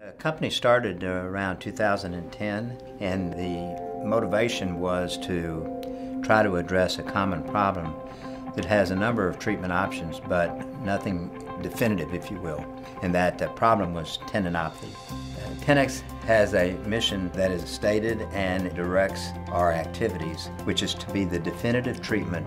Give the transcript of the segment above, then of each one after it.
The company started uh, around 2010, and the motivation was to try to address a common problem that has a number of treatment options, but nothing definitive, if you will. And that uh, problem was tendinopathy. Tenex has a mission that is stated and directs our activities, which is to be the definitive treatment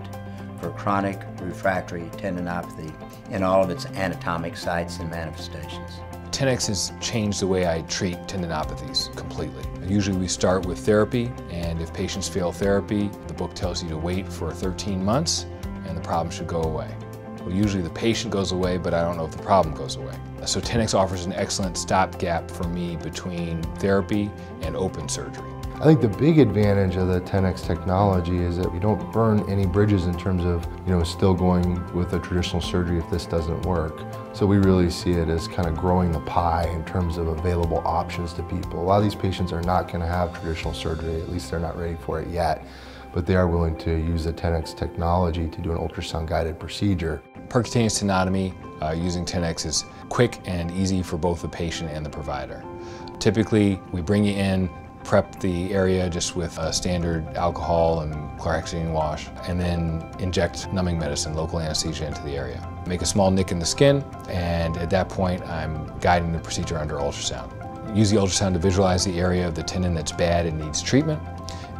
for chronic refractory tendinopathy in all of its anatomic sites and manifestations. Tenex has changed the way I treat tendinopathies completely. Usually we start with therapy, and if patients fail therapy, the book tells you to wait for 13 months, and the problem should go away. Well, usually the patient goes away, but I don't know if the problem goes away. So Tenex offers an excellent stopgap for me between therapy and open surgery. I think the big advantage of the Tenex technology is that we don't burn any bridges in terms of, you know, still going with a traditional surgery if this doesn't work. So we really see it as kind of growing the pie in terms of available options to people. A lot of these patients are not going to have traditional surgery, at least they're not ready for it yet, but they are willing to use the Tenex technology to do an ultrasound guided procedure. Percutaneous tenotomy uh, using Tenex is quick and easy for both the patient and the provider. Typically, we bring you in, prep the area just with a standard alcohol and chlorhexidine wash, and then inject numbing medicine, local anesthesia into the area. Make a small nick in the skin, and at that point, I'm guiding the procedure under ultrasound. Use the ultrasound to visualize the area of the tendon that's bad and needs treatment,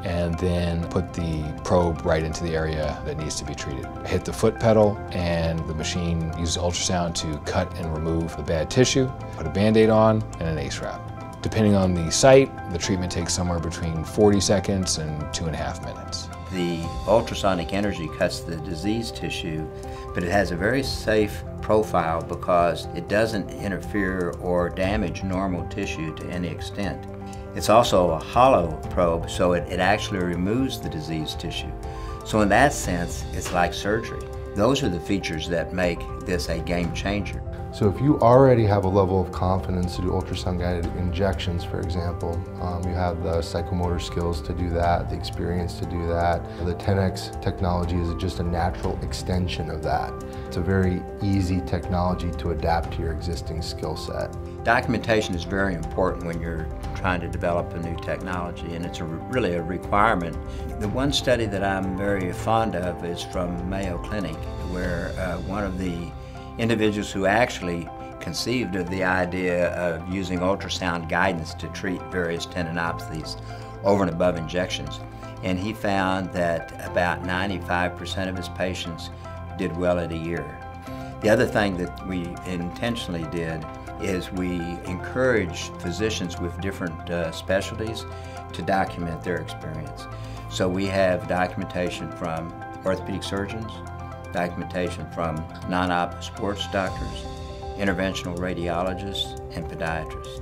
and then put the probe right into the area that needs to be treated. Hit the foot pedal and the machine uses ultrasound to cut and remove the bad tissue, put a band-aid on and an ACE wrap. Depending on the site, the treatment takes somewhere between 40 seconds and two and a half minutes. The ultrasonic energy cuts the diseased tissue, but it has a very safe profile because it doesn't interfere or damage normal tissue to any extent. It's also a hollow probe, so it, it actually removes the diseased tissue. So in that sense, it's like surgery. Those are the features that make this a game changer. So if you already have a level of confidence to do ultrasound guided injections, for example, um, you have the psychomotor skills to do that, the experience to do that. The Tenex technology is just a natural extension of that. It's a very easy technology to adapt to your existing skill set. Documentation is very important when you're trying to develop a new technology and it's a, really a requirement. The one study that I'm very fond of is from Mayo Clinic where uh, one of the individuals who actually conceived of the idea of using ultrasound guidance to treat various tendinopathies over and above injections. And he found that about 95% of his patients did well at a year. The other thing that we intentionally did is we encouraged physicians with different uh, specialties to document their experience. So we have documentation from orthopedic surgeons, documentation from non-op sports doctors, interventional radiologists, and podiatrists.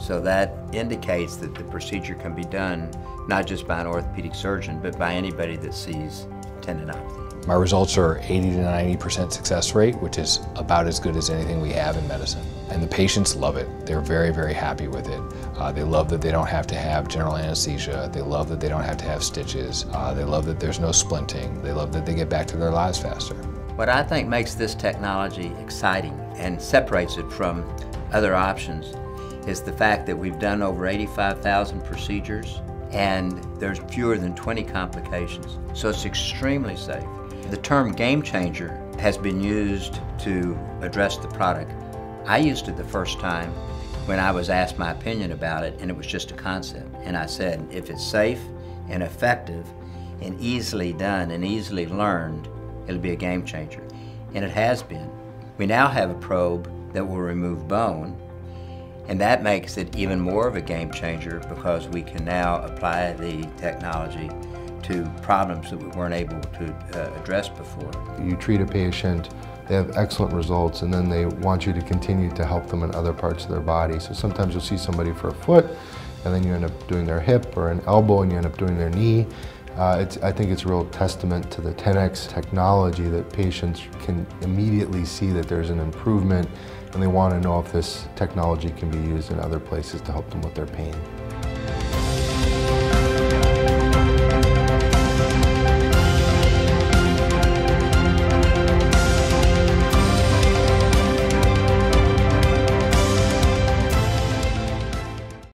So that indicates that the procedure can be done not just by an orthopedic surgeon, but by anybody that sees tendinopathy. My results are 80 to 90% success rate, which is about as good as anything we have in medicine. And the patients love it. They're very, very happy with it. Uh, they love that they don't have to have general anesthesia. They love that they don't have to have stitches. Uh, they love that there's no splinting. They love that they get back to their lives faster. What I think makes this technology exciting and separates it from other options is the fact that we've done over 85,000 procedures and there's fewer than 20 complications. So it's extremely safe. The term game changer has been used to address the product. I used it the first time when I was asked my opinion about it and it was just a concept. And I said, if it's safe and effective and easily done and easily learned, it'll be a game changer. And it has been. We now have a probe that will remove bone and that makes it even more of a game changer because we can now apply the technology to problems that we weren't able to uh, address before. You treat a patient, they have excellent results, and then they want you to continue to help them in other parts of their body. So sometimes you'll see somebody for a foot, and then you end up doing their hip or an elbow, and you end up doing their knee. Uh, I think it's a real testament to the Tenex technology that patients can immediately see that there's an improvement and they want to know if this technology can be used in other places to help them with their pain.